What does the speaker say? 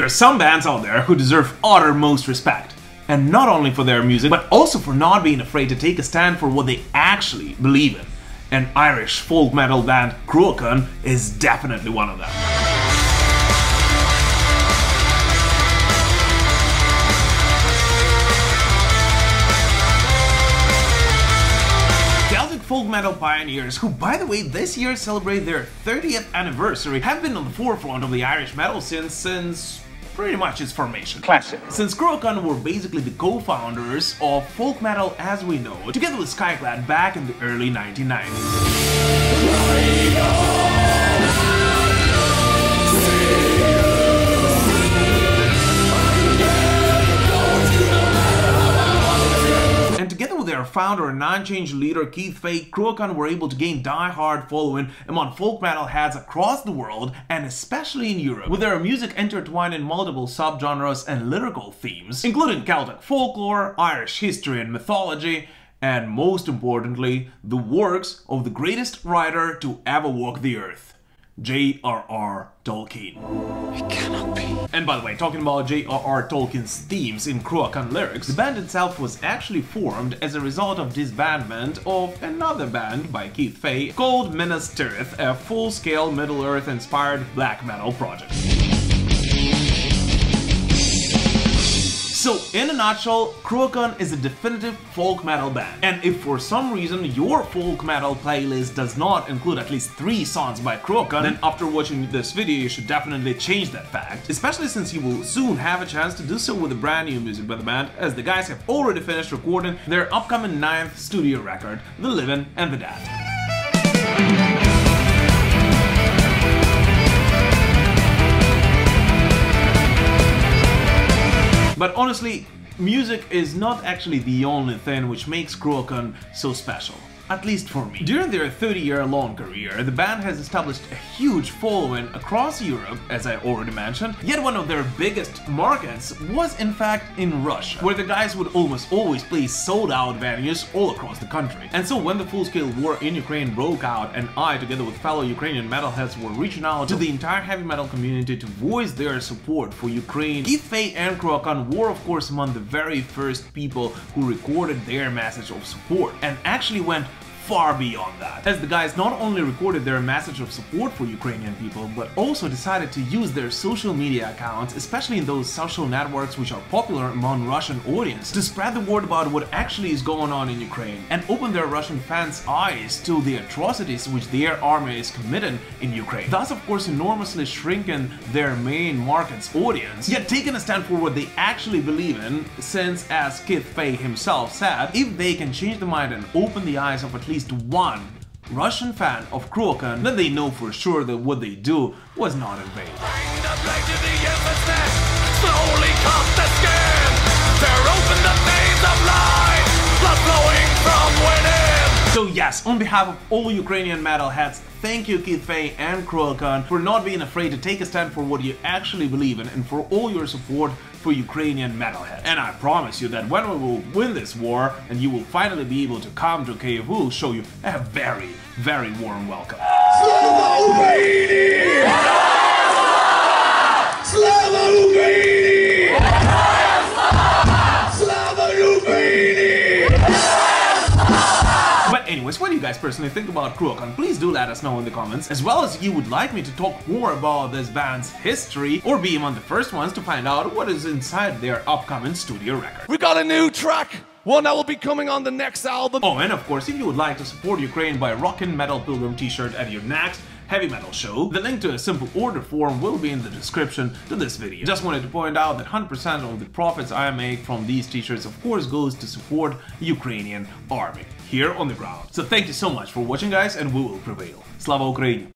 There are some bands out there who deserve uttermost respect. And not only for their music, but also for not being afraid to take a stand for what they actually believe in. And Irish folk metal band Cruachan is definitely one of them. Celtic folk metal pioneers, who by the way this year celebrate their 30th anniversary, have been on the forefront of the Irish metal scene since pretty much its formation. Classic. Since Cruachan were basically the co-founders of folk metal as we know it, together with Skyclad back in the early 1990s. Their founder and non-change leader Keith Fay, Cruachan were able to gain die-hard following among folk metal heads across the world and especially in Europe, with their music intertwined in multiple subgenres and lyrical themes, including Celtic folklore, Irish history and mythology, and most importantly, the works of the greatest writer to ever walk the earth, J.R.R. Tolkien. It cannot be. And by the way, talking about J.R.R. Tolkien's themes in Cruachan lyrics, the band itself was actually formed as a result of disbandment of another band by Keith Fay called Minas Tirith, a full-scale Middle-earth inspired black metal project. So, in a nutshell, Cruachan is a definitive folk metal band. And if for some reason your folk metal playlist does not include at least three songs by Cruachan, then after watching this video you should definitely change that fact. Especially since you will soon have a chance to do so with a brand new music by the band, as the guys have already finished recording their upcoming ninth studio record, The Living and the Dead. Honestly, music is not actually the only thing which makes Cruachan so special. At least for me. During their 30-year-long career, the band has established a huge following across Europe, as I already mentioned, yet one of their biggest markets was in fact in Russia, where the guys would almost always play sold-out venues all across the country. And so when the full-scale war in Ukraine broke out and I, together with fellow Ukrainian metalheads, were reaching out to the entire heavy metal community to voice their support for Ukraine, Keith Fay and Cruachan were of course among the very first people who recorded their message of support, and actually went far beyond that, as the guys not only recorded their message of support for Ukrainian people, but also decided to use their social media accounts, especially in those social networks which are popular among Russian audience, to spread the word about what actually is going on in Ukraine, and open their Russian fans' eyes to the atrocities which their army is committing in Ukraine, thus of course enormously shrinking their main market's audience, yet taking a stand for what they actually believe in, since as Keith Fay himself said, if they can change the mind and open the eyes of at least one Russian fan of Cruachan, then they know for sure that what they do was not in vain. Slowly cut the skin Tear open the veins of life. Blood flowing from within. So yes, on behalf of all Ukrainian metalheads, thank you Keith Fay and Cruachan for not being afraid to take a stand for what you actually believe in and for all your support for Ukrainian metalheads. And I promise you that when we will win this war and you will finally be able to come to Kiev, we will show you a very, very warm welcome. What do you guys personally think about Cruachan? Please do let us know in the comments, as well as you would like me to talk more about this band's history, or be among the first ones to find out what is inside their upcoming studio record. We got a new track One that will be coming on the next album Oh, and of course, if you would like to support Ukraine by rocking Metal Pilgrim t-shirt at your next heavy metal show, the link to a simple order form will be in the description to this video. Just wanted to point out that 100% of the profits I make from these t-shirts of course goes to support Ukrainian army here on the ground. So thank you so much for watching guys and we will prevail. Slava Ukraini!